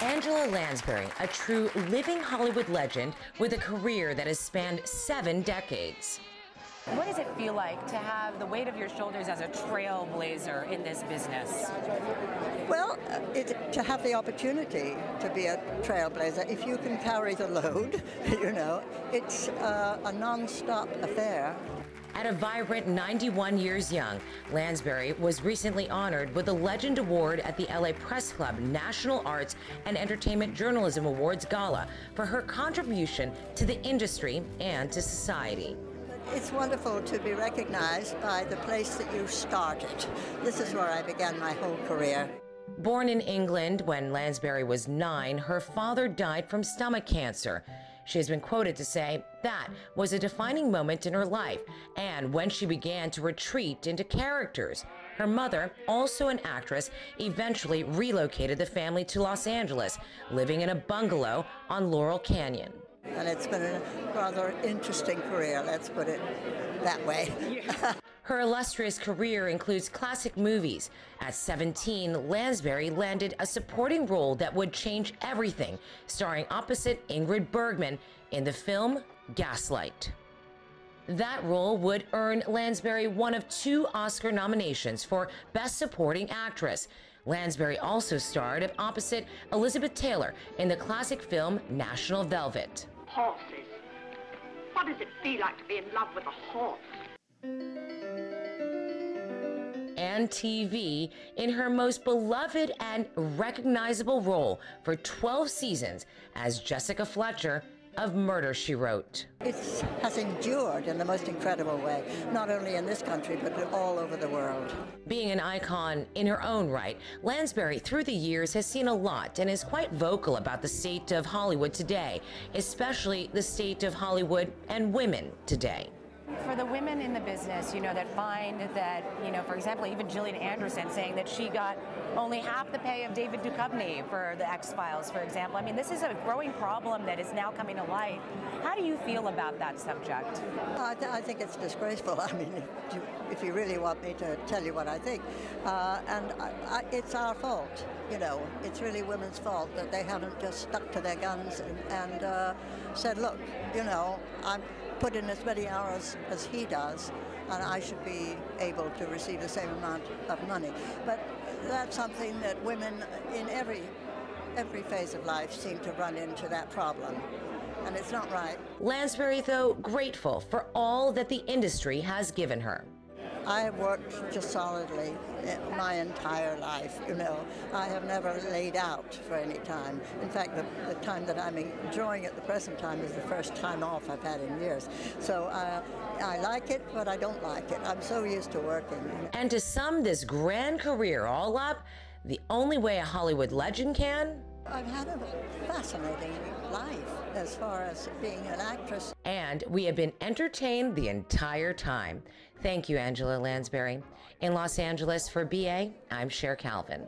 Angela Lansbury, a true living Hollywood legend with a career that has spanned seven decades. What does it feel like to have the weight of your shoulders as a trailblazer in this business? Well, uh, it, to have the opportunity to be a trailblazer, if you can carry the load, you know, it's uh, a non-stop affair. At a vibrant 91 years young, Lansbury was recently honored with the Legend Award at the LA Press Club National Arts and Entertainment Journalism Awards Gala for her contribution to the industry and to society. It's wonderful to be recognized by the place that you started. This is where I began my whole career. Born in England when Lansbury was nine, her father died from stomach cancer. She has been quoted to say that was a defining moment in her life and when she began to retreat into characters. Her mother, also an actress, eventually relocated the family to Los Angeles, living in a bungalow on Laurel Canyon. And it's been a rather interesting career, let's put it that way. Her illustrious career includes classic movies. At 17, Lansbury landed a supporting role that would change everything, starring opposite Ingrid Bergman in the film Gaslight. That role would earn Lansbury one of two Oscar nominations for Best Supporting Actress. Lansbury also starred opposite Elizabeth Taylor in the classic film National Velvet. Horses. What does it feel like to be in love with a horse? And TV in her most beloved and recognizable role for 12 seasons as Jessica Fletcher of Murder, She Wrote. It has endured in the most incredible way, not only in this country, but all over the world. Being an icon in her own right, Lansbury, through the years, has seen a lot and is quite vocal about the state of Hollywood today, especially the state of Hollywood and women today for the women in the business, you know, that find that, you know, for example, even Gillian Anderson saying that she got only half the pay of David Duchovny for the X Files, for example. I mean, this is a growing problem that is now coming to light. How do you feel about that subject? I, th- I think it's disgraceful. I mean, if you, if you, really want me to tell you what I think, uh, and I, I, it's our fault. You know, it's really women's fault that they haven't just stuck to their guns and, and uh, said, look, you know, I'm put in as many hours as he does, and I should be able to receive the same amount of money. But that's something that women in every every phase of life seem to run into that problem. And it's not right. Lansbury, though, grateful for all that the industry has given her. I have worked just solidly my entire life, you know. I have never laid out for any time. In fact, the, the time that I'm enjoying at the present time is the first time off I've had in years. So uh, I like it, but I don't like it. I'm so used to working. And to sum this grand career all up, the only way a Hollywood legend can I've had a fascinating life as far as being an actress. And we have been entertained the entire time. Thank you, Angela Lansbury. In Los Angeles for BA, I'm Cher Calvin.